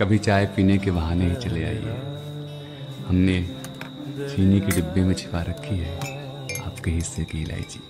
कभी चाय पीने के बहाने ही चले आइए हमने चीनी के डिब्बे में छिपा रखी है। आपके हिस्से की इलायची।